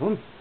Come.